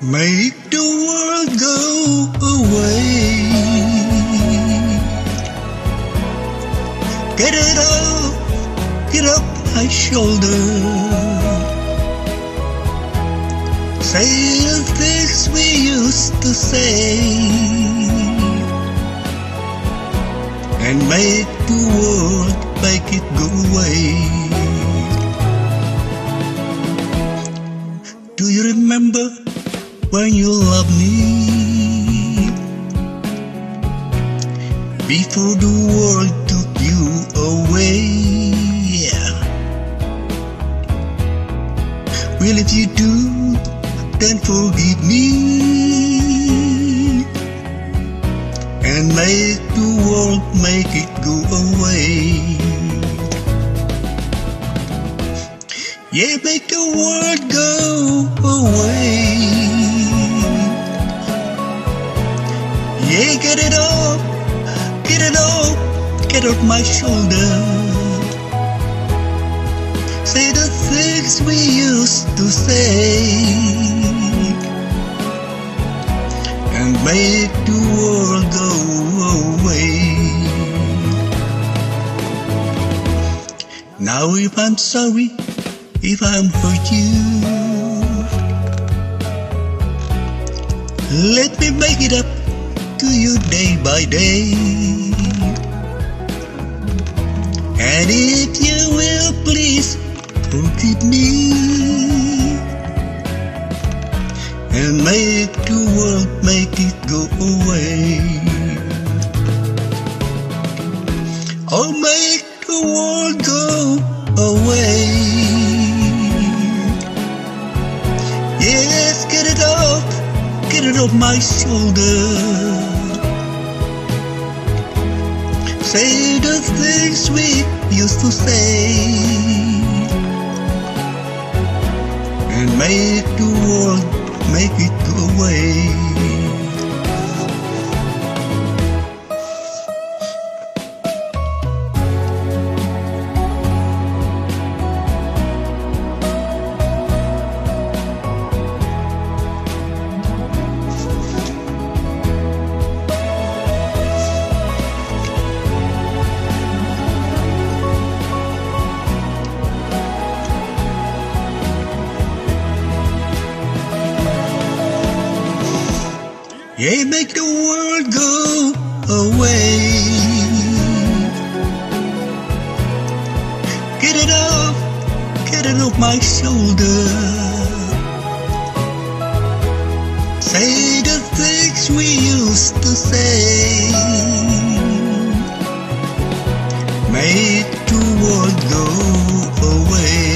make the world go away. Get it up, get up my shoulder. Say the things we used to say. And make the world make it go away. Do you remember when you loved me? Before the world took you away. Well, if you do, then forgive me and make the world make it go away. Yeah, make the world go away. Yeah, get it off, get it off, get off my shoulder. Say the things we used to say and make the world go away. Now if I'm sorry, if I'm hurt you, let me make it up to you day by day. And if you will please forgive me and make the world make it go away. Oh, make the world go away. Off, it off my shoulder. Say the things we used to say and make the world make it away. Yeah, make the world go away. Get it off, get it off my shoulder. Say the things we used to say. Make the world go away.